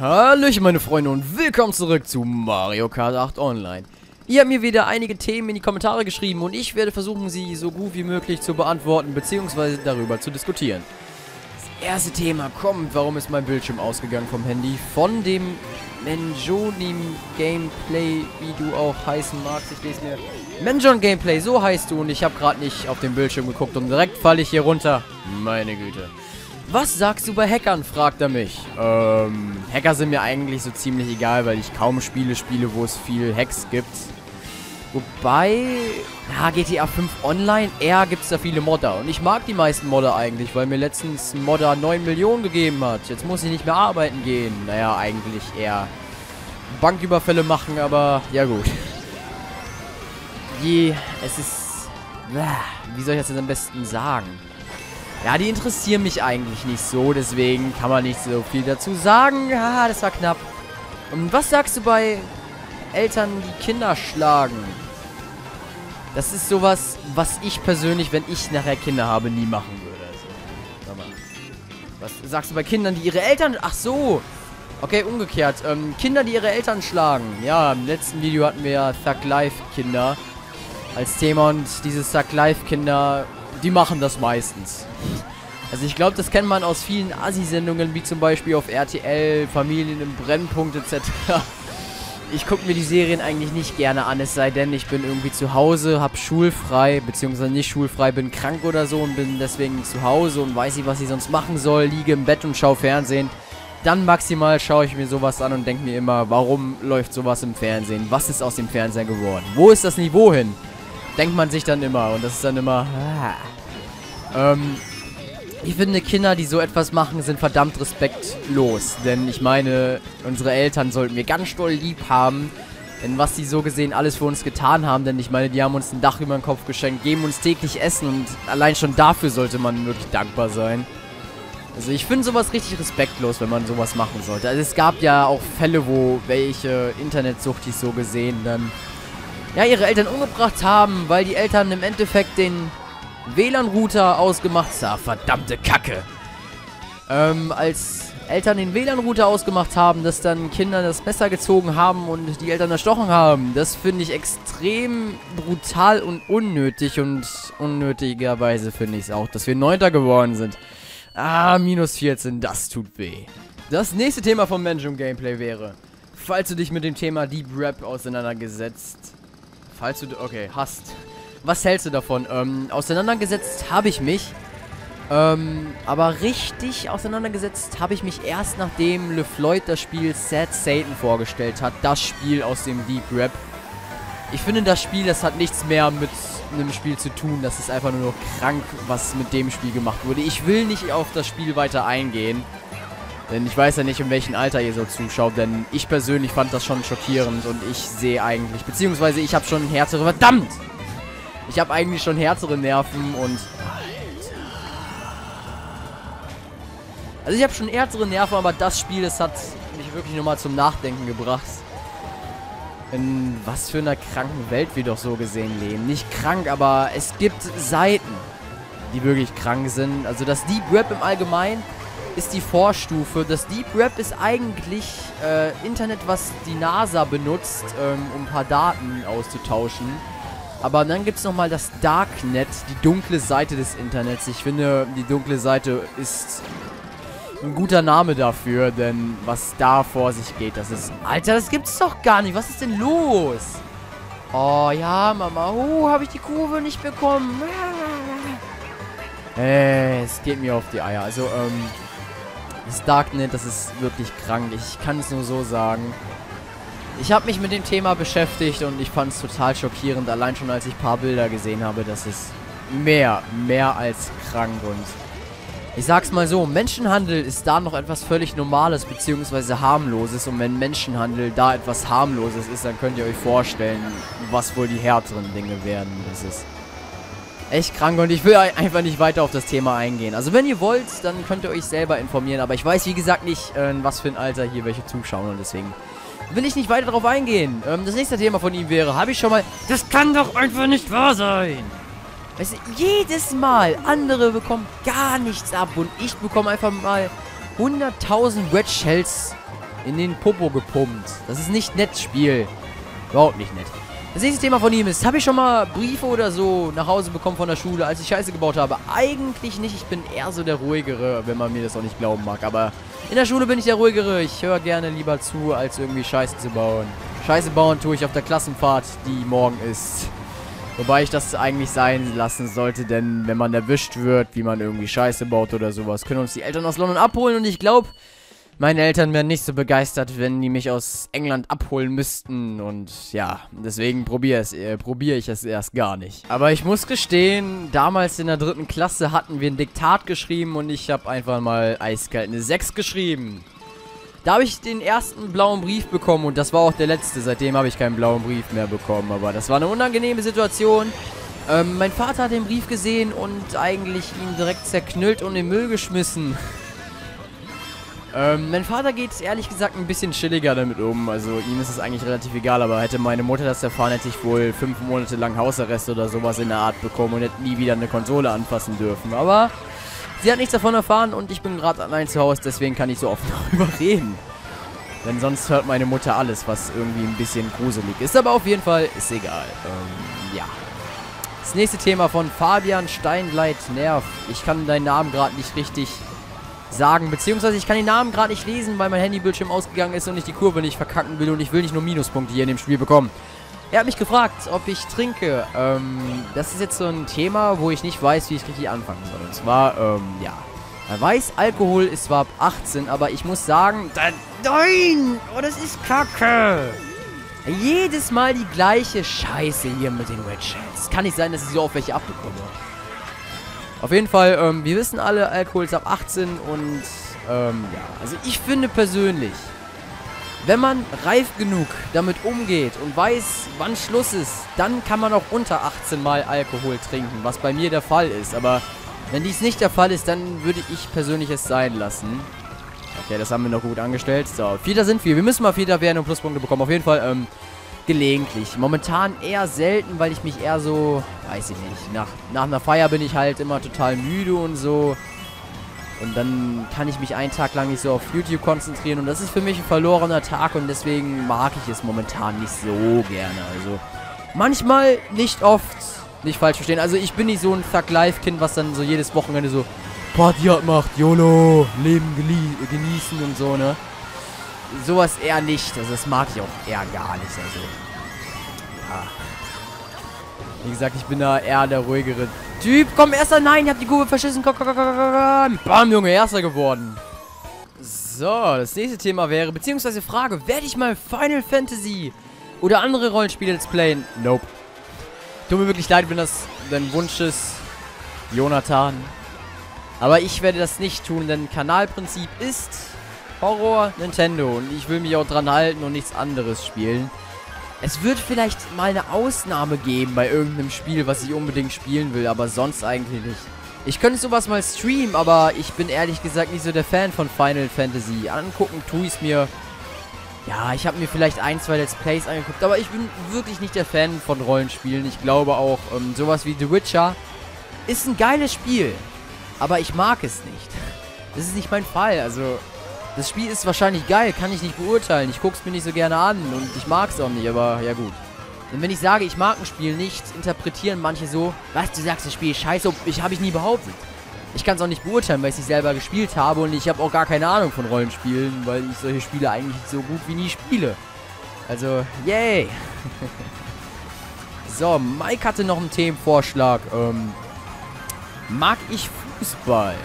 Hallöchen meine Freunde und willkommen zurück zu Mario Kart 8 Online. Ihr habt mir wieder einige Themen in die Kommentare geschrieben und ich werde versuchen, sie so gut wie möglich zu beantworten bzw. darüber zu diskutieren. Das erste Thema kommt, warum ist mein Bildschirm ausgegangen vom Handy, von dem Menjonim Gameplay, wie du auch heißen magst. Ich lese mir Menjon Gameplay, so heißt du und ich habe gerade nicht auf den Bildschirm geguckt und direkt falle ich hier runter. Meine Güte. Was sagst du bei Hackern, fragt er mich. Ähm, Hacker sind mir eigentlich so ziemlich egal, weil ich kaum Spiele spiele, wo es viel Hacks gibt. Wobei, ja, GTA 5 Online, eher gibt es da viele Modder. Und ich mag die meisten Modder eigentlich, weil mir letztens ein Modder 9 Millionen gegeben hat. Jetzt muss ich nicht mehr arbeiten gehen. Naja, eigentlich eher Banküberfälle machen, aber ja gut. Je, es ist... Wie soll ich das jetzt am besten sagen? Ja, die interessieren mich eigentlich nicht so, deswegen kann man nicht so viel dazu sagen. Ja, das war knapp. Und was sagst du bei Eltern, die Kinder schlagen? Das ist sowas, was ich persönlich, wenn ich nachher Kinder habe, nie machen würde. Also, was sagst du bei Kindern, die ihre Eltern... Ach so. Okay, umgekehrt. Ähm, Kinder, die ihre Eltern schlagen. Ja, im letzten Video hatten wir ja Thug Life Kinder als Thema und diese Thug Life Kinder die machen das meistens. Also ich glaube, das kennt man aus vielen Assi-Sendungen, wie zum Beispiel auf RTL, Familien im Brennpunkt etc. Ich gucke mir die Serien eigentlich nicht gerne an, es sei denn, ich bin irgendwie zu Hause, hab schulfrei, beziehungsweise nicht schulfrei, bin krank oder so und bin deswegen zu Hause und weiß nicht, was ich sonst machen soll, liege im Bett und schaue Fernsehen. Dann maximal schaue ich mir sowas an und denke mir immer, warum läuft sowas im Fernsehen? Was ist aus dem Fernseher geworden? Wo ist das Niveau hin? Denkt man sich dann immer. Und das ist dann immer... Ah. Ähm, ich finde, Kinder, die so etwas machen, sind verdammt respektlos. Denn ich meine, unsere Eltern sollten wir ganz doll lieb haben. Denn was sie so gesehen alles für uns getan haben, denn ich meine, die haben uns ein Dach über den Kopf geschenkt, geben uns täglich Essen und allein schon dafür sollte man wirklich dankbar sein. Also ich finde sowas richtig respektlos, wenn man sowas machen sollte. Also es gab ja auch Fälle, wo welche Internetsuchtis so gesehen dann ja, ihre Eltern umgebracht haben, weil die Eltern im Endeffekt den WLAN-Router ausgemacht haben. Verdammte Kacke. Ähm, als Eltern den WLAN-Router ausgemacht haben, dass dann Kinder das Messer gezogen haben und die Eltern erstochen haben. Das finde ich extrem brutal und unnötig und unnötigerweise finde ich es auch, dass wir Neunter geworden sind. Ah, minus 14, das tut weh. Das nächste Thema vom Menjum Gameplay wäre, falls du dich mit dem Thema Deep Rap auseinandergesetzt Falls du... Okay, hast. Was hältst du davon? Ähm, auseinandergesetzt habe ich mich. Ähm, aber richtig auseinandergesetzt habe ich mich erst nachdem LeFloid das Spiel Sad Satan vorgestellt hat. Das Spiel aus dem Deep Rap. Ich finde, das Spiel, das hat nichts mehr mit einem Spiel zu tun. Das ist einfach nur noch krank, was mit dem Spiel gemacht wurde. Ich will nicht auf das Spiel weiter eingehen. Denn ich weiß ja nicht, in welchem Alter ihr so zuschaut, denn ich persönlich fand das schon schockierend und ich sehe eigentlich, beziehungsweise ich habe schon härtere, verdammt! Ich habe eigentlich schon härtere Nerven und... Also ich habe schon härtere Nerven, aber das Spiel, das hat mich wirklich nochmal zum Nachdenken gebracht. In was für einer kranken Welt wir doch so gesehen leben. Nicht krank, aber es gibt Seiten, die wirklich krank sind. Also das Deep Web im Allgemeinen ist die Vorstufe. Das Deep Web ist eigentlich äh, Internet, was die NASA benutzt, ähm, um ein paar Daten auszutauschen. Aber dann gibt es nochmal das Darknet, die dunkle Seite des Internets. Ich finde, die dunkle Seite ist ein guter Name dafür, denn was da vor sich geht, das ist... Alter, das gibt's doch gar nicht. Was ist denn los? Oh, ja, Mama. Oh, habe ich die Kurve nicht bekommen. Äh, es geht mir auf die Eier. Also, ähm... Das Darknet, das ist wirklich krank. Ich kann es nur so sagen. Ich habe mich mit dem Thema beschäftigt und ich fand es total schockierend, allein schon als ich ein paar Bilder gesehen habe. Das ist mehr, mehr als krank und ich sag's mal so, Menschenhandel ist da noch etwas völlig Normales bzw. harmloses und wenn Menschenhandel da etwas harmloses ist, dann könnt ihr euch vorstellen, was wohl die härteren Dinge werden. Das ist echt krank und ich will einfach nicht weiter auf das Thema eingehen. Also wenn ihr wollt, dann könnt ihr euch selber informieren. Aber ich weiß, wie gesagt, nicht, äh, was für ein Alter hier welche zuschauen und deswegen will ich nicht weiter darauf eingehen. Ähm, das nächste Thema von ihm wäre, habe ich schon mal... Das kann doch einfach nicht wahr sein! Weißt du, jedes Mal, andere bekommen gar nichts ab und ich bekomme einfach mal 100.000 Red Shells in den Popo gepumpt. Das ist nicht nett, Spiel. Überhaupt nicht nett. Das nächste Thema von ihm ist, habe ich schon mal Briefe oder so nach Hause bekommen von der Schule, als ich Scheiße gebaut habe? Eigentlich nicht. Ich bin eher so der Ruhigere, wenn man mir das auch nicht glauben mag. Aber in der Schule bin ich der Ruhigere. Ich höre gerne lieber zu, als irgendwie Scheiße zu bauen. Scheiße bauen tue ich auf der Klassenfahrt, die morgen ist. Wobei ich das eigentlich sein lassen sollte, denn wenn man erwischt wird, wie man irgendwie Scheiße baut oder sowas, können uns die Eltern aus London abholen und ich glaube, meine Eltern wären nicht so begeistert, wenn die mich aus England abholen müssten. Und ja, deswegen probiere äh, probier ich es erst gar nicht. Aber ich muss gestehen, damals in der dritten Klasse hatten wir ein Diktat geschrieben und ich habe einfach mal eiskalt eine 6 geschrieben. Da habe ich den ersten blauen Brief bekommen und das war auch der letzte. Seitdem habe ich keinen blauen Brief mehr bekommen. Aber das war eine unangenehme Situation. Ähm, mein Vater hat den Brief gesehen und eigentlich ihn direkt zerknüllt und in den Müll geschmissen. Ähm, mein Vater geht ehrlich gesagt ein bisschen chilliger damit um. Also ihm ist es eigentlich relativ egal, aber hätte meine Mutter das erfahren, hätte ich wohl fünf Monate lang Hausarrest oder sowas in der Art bekommen und hätte nie wieder eine Konsole anfassen dürfen. Aber sie hat nichts davon erfahren und ich bin gerade allein zu Hause, deswegen kann ich so offen darüber reden. Denn sonst hört meine Mutter alles, was irgendwie ein bisschen gruselig ist. Aber auf jeden Fall ist egal. Ähm, ja. Das nächste Thema von Fabian Steinleit Nerv. Ich kann deinen Namen gerade nicht richtig sagen. Beziehungsweise ich kann den Namen gerade nicht lesen, weil mein Handybildschirm ausgegangen ist und ich die Kurve nicht verkacken will und ich will nicht nur Minuspunkte hier in dem Spiel bekommen. Er hat mich gefragt, ob ich trinke. Ähm, das ist jetzt so ein Thema, wo ich nicht weiß, wie ich richtig anfangen soll. Und zwar, ähm, ja. Er weiß, Alkohol ist zwar ab 18, aber ich muss sagen, da, nein! Oh, das ist Kacke! Jedes Mal die gleiche Scheiße hier mit den Red Shells. Es kann nicht sein, dass ich so auf welche abbekomme. Auf jeden Fall, ähm, wir wissen alle, Alkohol ist ab 18 und, ähm, ja. Also ich finde persönlich, wenn man reif genug damit umgeht und weiß, wann Schluss ist, dann kann man auch unter 18 Mal Alkohol trinken, was bei mir der Fall ist. Aber wenn dies nicht der Fall ist, dann würde ich persönlich es sein lassen. Okay, das haben wir noch gut angestellt. So, Vierter sind wir. Wir müssen mal Vierter werden und Pluspunkte bekommen. Auf jeden Fall, ähm, gelegentlich. Momentan eher selten, weil ich mich eher so, weiß ich nicht, nach, nach einer Feier bin ich halt immer total müde und so. Und dann kann ich mich einen Tag lang nicht so auf YouTube konzentrieren. Und das ist für mich ein verlorener Tag und deswegen mag ich es momentan nicht so gerne. Also manchmal, nicht oft, nicht falsch verstehen. Also ich bin nicht so ein Thug-Life-Kind, was dann so jedes Wochenende so Party hat macht, YOLO, Leben genießen und so, ne? Sowas eher nicht. Also das mag ich auch eher gar nicht. Also, ja. Wie gesagt, ich bin da eher der ruhigere Typ. Komm, erster. Nein, ich hab die Kurve verschissen. Komm, komm, komm. Bam, Junge, erster geworden. So, das nächste Thema wäre, beziehungsweise Frage, werde ich mal Final Fantasy oder andere Rollenspiele let's playen? Nope. Tut mir wirklich leid, wenn das dein Wunsch ist, Jonathan. Aber ich werde das nicht tun, denn Kanalprinzip ist, Horror Nintendo. Und ich will mich auch dran halten und nichts anderes spielen. Es wird vielleicht mal eine Ausnahme geben bei irgendeinem Spiel, was ich unbedingt spielen will, aber sonst eigentlich nicht. Ich könnte sowas mal streamen, aber ich bin ehrlich gesagt nicht so der Fan von Final Fantasy. Angucken tue ich es mir. Ja, ich habe mir vielleicht ein, zwei Let's Plays angeguckt, aber ich bin wirklich nicht der Fan von Rollenspielen. Ich glaube auch, ähm, sowas wie The Witcher ist ein geiles Spiel, aber ich mag es nicht. Das ist nicht mein Fall, also das Spiel ist wahrscheinlich geil, kann ich nicht beurteilen. Ich guck's mir nicht so gerne an und ich mag's auch nicht, aber ja gut. Denn wenn ich sage, ich mag ein Spiel nicht, interpretieren manche so, was, du sagst, das Spiel ist scheiße, ich habe ich nie behauptet. Ich kann es auch nicht beurteilen, weil ich es selber gespielt habe und ich habe auch gar keine Ahnung von Rollenspielen, weil ich solche Spiele eigentlich so gut wie nie spiele. Also, yay! so, Mike hatte noch einen Themenvorschlag. Ähm, mag ich Fußball?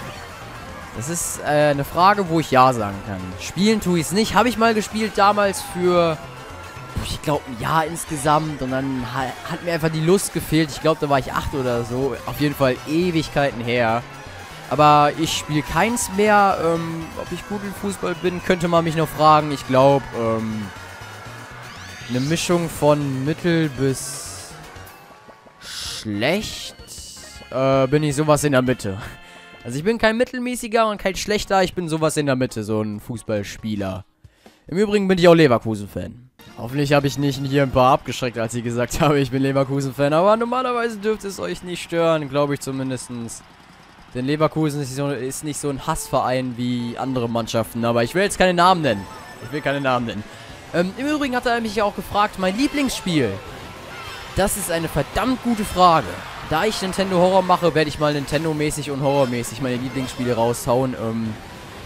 Das ist äh, eine Frage, wo ich Ja sagen kann. Spielen tue ich es nicht. Habe ich mal gespielt damals für, ich glaube, ein Jahr insgesamt. Und dann hat mir einfach die Lust gefehlt. Ich glaube, da war ich acht oder so. Auf jeden Fall Ewigkeiten her. Aber ich spiele keins mehr. Ähm, ob ich gut im Fußball bin, könnte man mich noch fragen. Ich glaube, ähm, eine Mischung von mittel bis schlecht äh, bin ich sowas in der Mitte. Also ich bin kein mittelmäßiger und kein schlechter, ich bin sowas in der Mitte, so ein Fußballspieler. Im Übrigen bin ich auch Leverkusen-Fan. Hoffentlich habe ich nicht hier ein paar abgeschreckt, als ich gesagt habe, ich bin Leverkusen-Fan. Aber normalerweise dürfte es euch nicht stören, glaube ich zumindest. Denn Leverkusen ist, so, ist, nicht so ein Hassverein wie andere Mannschaften. Aber ich will jetzt keine Namen nennen. Ich will keine Namen nennen. Ähm, Im Übrigen hat er mich auch gefragt, mein Lieblingsspiel. Das ist eine verdammt gute Frage. Da ich Nintendo Horror mache, werde ich mal Nintendo-mäßig und Horror-mäßig meine Lieblingsspiele raushauen. Ähm,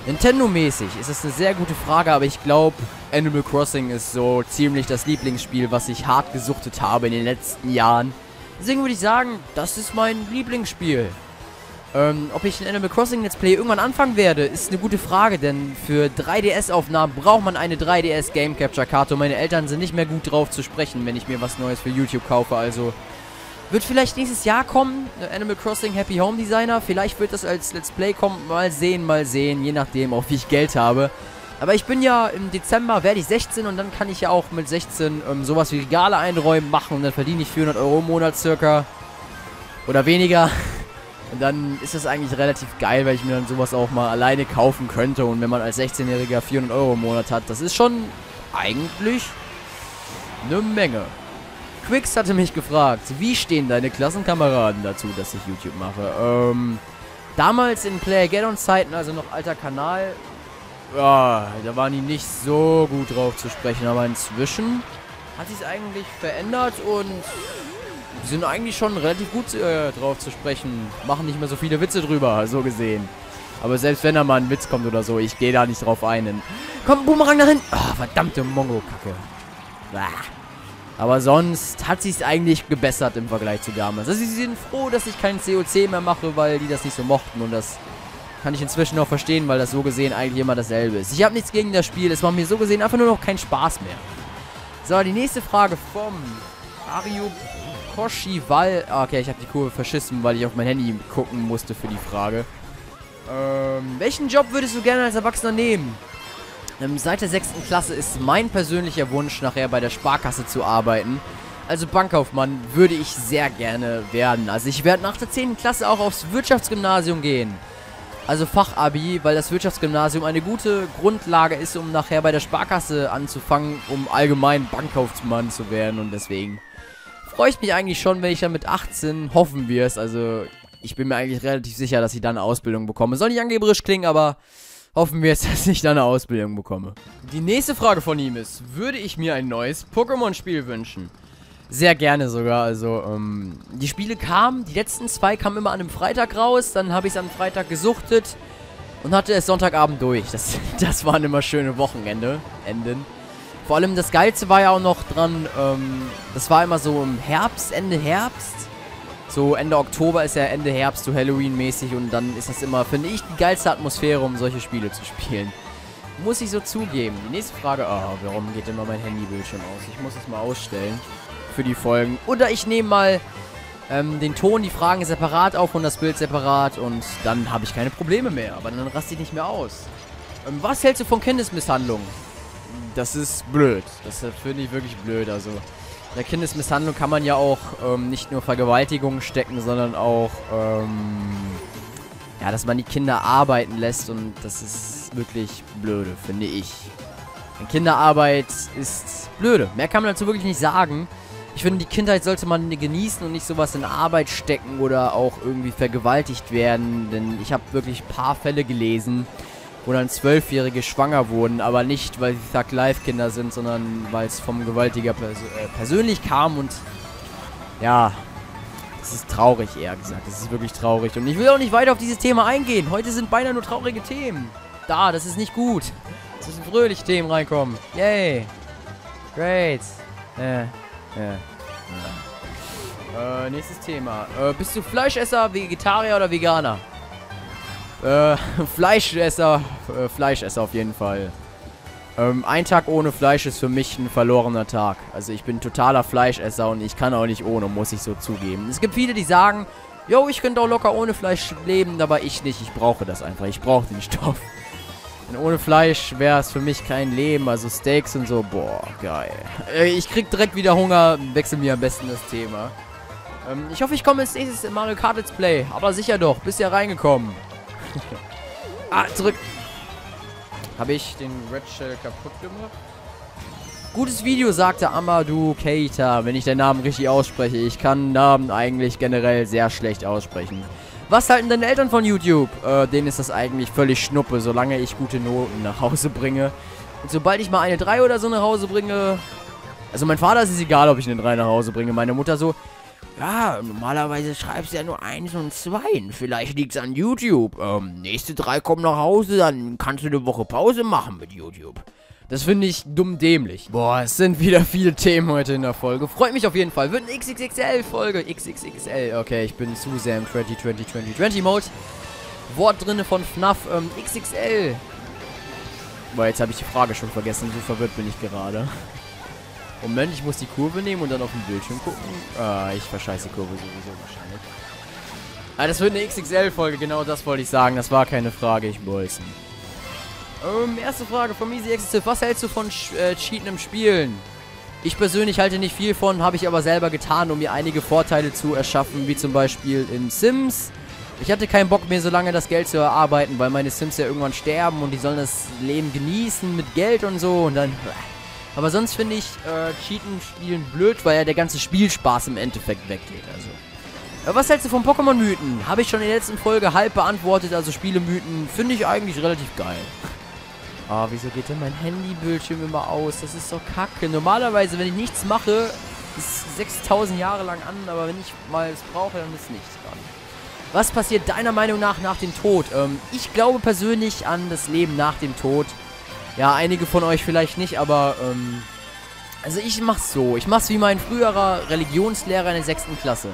Nintendo-mäßig ist das eine sehr gute Frage, aber ich glaube, Animal Crossing ist so ziemlich das Lieblingsspiel, was ich hart gesuchtet habe in den letzten Jahren. Deswegen würde ich sagen, das ist mein Lieblingsspiel. Ähm, ob ich ein Animal Crossing Let's Play irgendwann anfangen werde, ist eine gute Frage, denn für 3DS-Aufnahmen braucht man eine 3DS Game Capture Karte und meine Eltern sind nicht mehr gut drauf zu sprechen, wenn ich mir was Neues für YouTube kaufe, also wird vielleicht nächstes Jahr kommen, Animal Crossing Happy Home Designer. Vielleicht wird das als Let's Play kommen. Mal sehen, mal sehen. Je nachdem, auch wie ich Geld habe. Aber ich bin ja im Dezember, werde ich 16 und dann kann ich ja auch mit 16 ähm, sowas wie Regale einräumen machen und dann verdiene ich 400 Euro im Monat circa. Oder weniger. Und dann ist das eigentlich relativ geil, weil ich mir dann sowas auch mal alleine kaufen könnte. Und wenn man als 16-Jähriger 400 Euro im Monat hat, das ist schon eigentlich eine Menge. Quix hatte mich gefragt, wie stehen deine Klassenkameraden dazu, dass ich YouTube mache? Ähm, damals in Playageddon-Zeiten, also noch alter Kanal, ja, da waren die nicht so gut drauf zu sprechen, aber inzwischen hat sich eigentlich verändert und die sind eigentlich schon relativ gut äh, drauf zu sprechen. Machen nicht mehr so viele Witze drüber, so gesehen. Aber selbst wenn da mal ein Witz kommt oder so, ich gehe da nicht drauf ein. Komm, Boomerang nach hinten. Oh, verdammte Mongo-Kacke. Aber sonst hat sich eigentlich gebessert im Vergleich zu damals. Also sie sind froh, dass ich keinen COC mehr mache, weil die das nicht so mochten. Und das kann ich inzwischen auch verstehen, weil das so gesehen eigentlich immer dasselbe ist. Ich habe nichts gegen das Spiel. Es macht mir so gesehen einfach nur noch keinen Spaß mehr. So, die nächste Frage vom Ario Koshival. Ah, okay, ich habe die Kurve verschissen, weil ich auf mein Handy gucken musste für die Frage. Ähm, welchen Job würdest du gerne als Erwachsener nehmen? Ähm, seit der 6. Klasse ist mein persönlicher Wunsch, nachher bei der Sparkasse zu arbeiten. Also Bankkaufmann würde ich sehr gerne werden. Also ich werde nach der 10. Klasse auch aufs Wirtschaftsgymnasium gehen. Also Fachabi, weil das Wirtschaftsgymnasium eine gute Grundlage ist, um nachher bei der Sparkasse anzufangen, um allgemein Bankkaufmann zu werden. Und deswegen freue ich mich eigentlich schon, wenn ich dann mit 18, hoffen wir es, also ich bin mir eigentlich relativ sicher, dass ich dann eine Ausbildung bekomme. Soll nicht angeberisch klingen, aber Hoffen wir jetzt, dass ich da eine Ausbildung bekomme. Die nächste Frage von ihm ist, würde ich mir ein neues Pokémon-Spiel wünschen? Sehr gerne sogar, also, ähm, die Spiele kamen, die letzten zwei kamen immer an einem Freitag raus, dann habe ich es am Freitag gesuchtet und hatte es Sonntagabend durch. Das, das waren immer schöne Wochenende, Enden. Vor allem das Geilste war ja auch noch dran, ähm, das war immer so im Herbst, Ende Herbst. So Ende Oktober ist ja Ende Herbst so Halloween-mäßig und dann ist das immer, finde ich, die geilste Atmosphäre, um solche Spiele zu spielen. Muss ich so zugeben. Die nächste Frage, oh, warum geht immer mein Handybildschirm aus? Ich muss es mal ausstellen für die Folgen. Oder ich nehme mal ähm, den Ton, die Fragen separat auf und das Bild separat und dann habe ich keine Probleme mehr. Aber dann raste ich nicht mehr aus. Ähm, was hältst du von Kindesmisshandlung? Das ist blöd. Das finde ich wirklich blöd. Also der Kindesmisshandlung kann man ja auch ähm, nicht nur Vergewaltigung stecken, sondern auch, ähm, ja, dass man die Kinder arbeiten lässt und das ist wirklich blöde, finde ich. Denn Kinderarbeit ist blöde. Mehr kann man dazu wirklich nicht sagen. Ich finde, die Kindheit sollte man genießen und nicht sowas in Arbeit stecken oder auch irgendwie vergewaltigt werden. Denn ich habe wirklich ein paar Fälle gelesen, wo dann Zwölfjährige schwanger wurden, aber nicht, weil sie Thug Life Kinder sind, sondern weil es vom Gewaltiger pers äh, persönlich kam und ja, das ist traurig, eher gesagt. Das ist wirklich traurig. Und ich will auch nicht weiter auf dieses Thema eingehen. Heute sind beinahe nur traurige Themen. Da, das ist nicht gut. Es müssen fröhliche Themen reinkommen. Yay. Great. Äh, äh. Äh, nächstes Thema. Äh, bist du Fleischesser, Vegetarier oder Veganer? Äh, Fleischesser. Äh, Fleischesser auf jeden Fall. Ähm, ein Tag ohne Fleisch ist für mich ein verlorener Tag. Also ich bin totaler Fleischesser und ich kann auch nicht ohne, muss ich so zugeben. Es gibt viele, die sagen, yo, ich könnte auch locker ohne Fleisch leben, aber ich nicht. Ich brauche das einfach. Ich brauche den Stoff. Denn ohne Fleisch wäre es für mich kein Leben. Also Steaks und so, boah, geil. Äh, ich krieg direkt wieder Hunger. Wechsel mir am besten das Thema. Ähm, ich hoffe, ich komme als nächstes in Mario Kart Let's Play. Aber sicher doch. Bist ja reingekommen. Ah, zurück. Habe ich den Red Shell kaputt gemacht? Gutes Video, sagte Amadou Keita, wenn ich den Namen richtig ausspreche. Ich kann Namen eigentlich generell sehr schlecht aussprechen. Was halten deine Eltern von YouTube? Äh, denen ist das eigentlich völlig schnuppe, solange ich gute Noten nach Hause bringe. Und sobald ich mal eine 3 oder so nach Hause bringe... Also mein Vater ist es egal, ob ich eine 3 nach Hause bringe. Meine Mutter so... Ja, normalerweise schreibst du ja nur 1 und 2. Vielleicht liegt es an YouTube. Ähm, nächste 3 kommen nach Hause, dann kannst du eine Woche Pause machen mit YouTube. Das finde ich dumm dämlich. Boah, es sind wieder viele Themen heute in der Folge. Freut mich auf jeden Fall. Wird eine XXXL-Folge. XXXL. Okay, ich bin zu sehr im 2020-2020-Mode. Wort drinne von FNAF. Ähm, XXL. Boah, jetzt habe ich die Frage schon vergessen. So verwirrt bin ich gerade. Moment, ich muss die Kurve nehmen und dann auf den Bildschirm gucken. Ah, ich verscheiße die Kurve sowieso wahrscheinlich. Ah, das wird eine XXL-Folge. Genau das wollte ich sagen. Das war keine Frage. Ich bolzen. Ähm, erste Frage vom Easy Excessive. Was hältst du von äh, Cheaten im Spielen? Ich persönlich halte nicht viel von, habe ich aber selber getan, um mir einige Vorteile zu erschaffen, wie zum Beispiel in Sims. Ich hatte keinen Bock mehr so lange das Geld zu erarbeiten, weil meine Sims ja irgendwann sterben und die sollen das Leben genießen mit Geld und so und dann... Aber sonst finde ich äh, Cheaten spielen blöd, weil ja der ganze Spielspaß im Endeffekt weggeht. Also. Äh, was hältst du von Pokémon-Mythen? Habe ich schon in der letzten Folge halb beantwortet, also Spielemythen finde ich eigentlich relativ geil. Ah, oh, wieso geht denn mein Handybildschirm immer aus? Das ist doch kacke. Normalerweise, wenn ich nichts mache, ist 6000 Jahre lang an, aber wenn ich mal es brauche, dann ist nichts dran. Was passiert deiner Meinung nach nach dem Tod? Ähm, ich glaube persönlich an das Leben nach dem Tod. Ja, einige von euch vielleicht nicht, aber, ähm, also ich mach's so. Ich mach's wie mein früherer Religionslehrer in der 6. Klasse.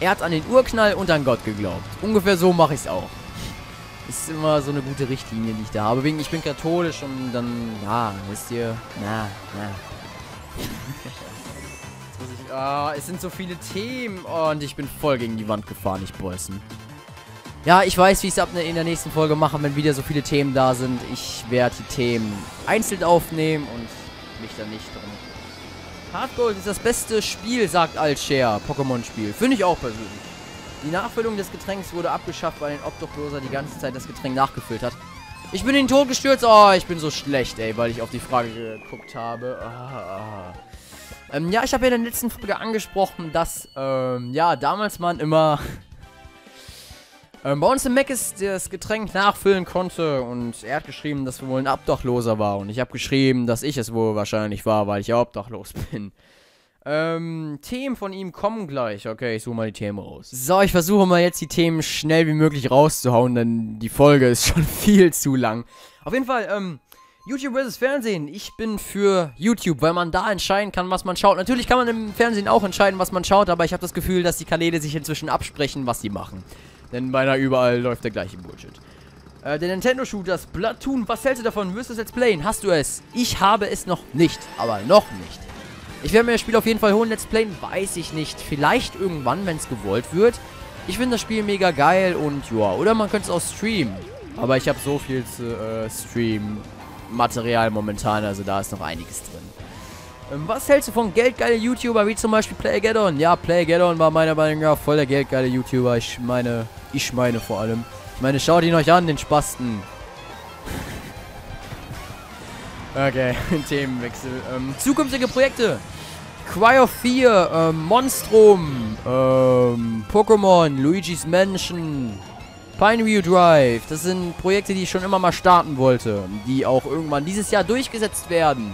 Er hat an den Urknall und an Gott geglaubt. Ungefähr so mache ich's auch ist immer so eine gute Richtlinie, die ich da habe. Wegen, ich bin katholisch und dann, ja, wisst ihr, na, na. ich, ah, es sind so viele Themen oh, und ich bin voll gegen die Wand gefahren, ich bolzen. Ja, ich weiß, wie ich es ab in der nächsten Folge mache, wenn wieder so viele Themen da sind. Ich werde die Themen einzeln aufnehmen und mich da nicht drum. Hardgold ist das beste Spiel, sagt Alshare. Pokémon-Spiel. Finde ich auch persönlich. Die Nachfüllung des Getränks wurde abgeschafft, weil ein Obdachloser die ganze Zeit das Getränk nachgefüllt hat. Ich bin in den Tod gestürzt. Oh, ich bin so schlecht, ey, weil ich auf die Frage geguckt habe. Ah. Ähm, ja, ich habe ja in der letzten Folge angesprochen, dass, ähm, ja, damals man immer ähm, bei uns im Mac ist das Getränk nachfüllen konnte und er hat geschrieben, dass wohl ein Obdachloser war und ich habe geschrieben, dass ich es wohl wahrscheinlich war, weil ich ja obdachlos bin. Ähm, Themen von ihm kommen gleich. Okay, ich suche mal die Themen raus. So, ich versuche mal jetzt die Themen schnell wie möglich rauszuhauen, denn die Folge ist schon viel zu lang. Auf jeden Fall, ähm, YouTube versus Fernsehen. Ich bin für YouTube, weil man da entscheiden kann, was man schaut. Natürlich kann man im Fernsehen auch entscheiden, was man schaut, aber ich habe das Gefühl, dass die Kanäle sich inzwischen absprechen, was sie machen. Denn beinahe überall läuft der gleiche Bullshit. Äh, der Nintendo-Shooter Splatoon, was hältst du davon? Wirst du es jetzt playen? Hast du es? Ich habe es noch nicht, aber noch nicht. Ich werde mir das Spiel auf jeden Fall holen. Let's Play weiß ich nicht. Vielleicht irgendwann, wenn es gewollt wird. Ich finde das Spiel mega geil und ja, oder man könnte es auch streamen. Aber ich habe so viel zu äh, Stream-Material momentan, also da ist noch einiges drin. Ähm, was hältst du von geldgeile YouTuber wie zum Beispiel PlayGaddon? Ja, PlayGaddon war meiner Meinung nach voll der geldgeile YouTuber. Ich meine, ich meine vor allem. Ich meine, schaut ihn euch an, den Spasten. Okay, Themenwechsel. Ähm, zukünftige Projekte. Cry of Fear, ähm, Monstrum, ähm, Pokémon, Luigi's Mansion, Pineview Drive. Das sind Projekte, die ich schon immer mal starten wollte. Die auch irgendwann dieses Jahr durchgesetzt werden.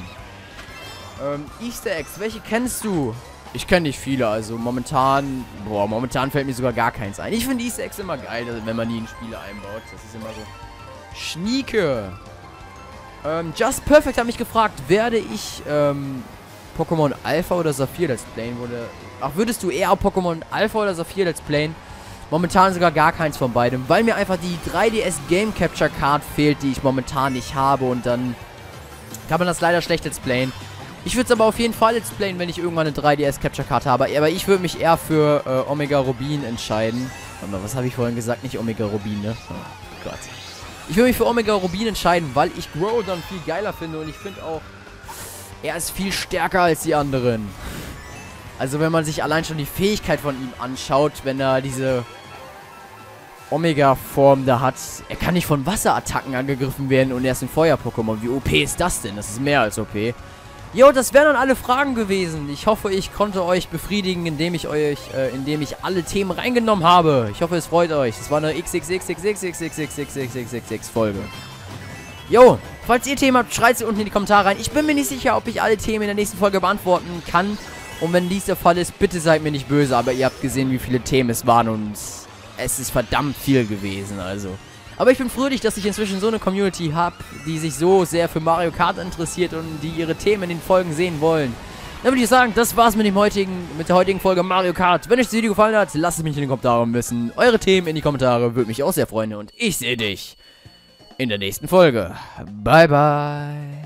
Ähm, Easter Eggs, welche kennst du? Ich kenne nicht viele, also momentan, boah, momentan fällt mir sogar gar keins ein. Ich finde Easter Eggs immer geil, wenn man die in Spiele einbaut. Das ist immer so. Schnieke. Ähm, Just Perfect hat mich gefragt, werde ich ähm, Pokémon Alpha oder Saphir Let's Playen? Wurde, ach, würdest du eher Pokémon Alpha oder Saphir Let's Playen? Momentan sogar gar keins von beidem, weil mir einfach die 3DS Game Capture Card fehlt, die ich momentan nicht habe und dann kann man das leider schlecht Let's Playen. Ich würde es aber auf jeden Fall Let's Playen, wenn ich irgendwann eine 3DS Capture Card habe. Aber ich würde mich eher für äh, Omega Rubin entscheiden. Warte mal, was habe ich vorhin gesagt? Nicht Omega Rubin, ne? Oh Gott. Ich würde mich für Omega Rubin entscheiden, weil ich Groudon viel geiler finde und ich finde auch, er ist viel stärker als die anderen. Also wenn man sich allein schon die Fähigkeit von ihm anschaut, wenn er diese Omega-Form da hat. Er kann nicht von Wasserattacken angegriffen werden und er ist ein Feuer-Pokémon. Wie OP ist das denn? Das ist mehr als OP. Jo, das wären dann alle Fragen gewesen. Ich hoffe, ich konnte euch befriedigen, indem ich euch, äh, indem ich alle Themen reingenommen habe. Ich hoffe, es freut euch. Das war eine XXXXXXXXXXXXXX Folge. Jo, falls ihr Themen habt, schreibt sie unten in die Kommentare rein. Ich bin mir nicht sicher, ob ich alle Themen in der nächsten Folge beantworten kann. Und wenn dies der Fall ist, bitte seid mir nicht böse, aber ihr habt gesehen, wie viele Themen es waren und es ist verdammt viel gewesen, also. Aber ich bin fröhlich, dass ich inzwischen so eine Community habe, die sich so sehr für Mario Kart interessiert und die ihre Themen in den Folgen sehen wollen. Dann würde ich sagen, das war's mit dem heutigen, mit der heutigen Folge Mario Kart. Wenn euch das Video gefallen hat, lasst es mich in den Kommentaren wissen. Eure Themen in die Kommentare würde mich auch sehr freuen und ich sehe dich in der nächsten Folge. Bye, bye.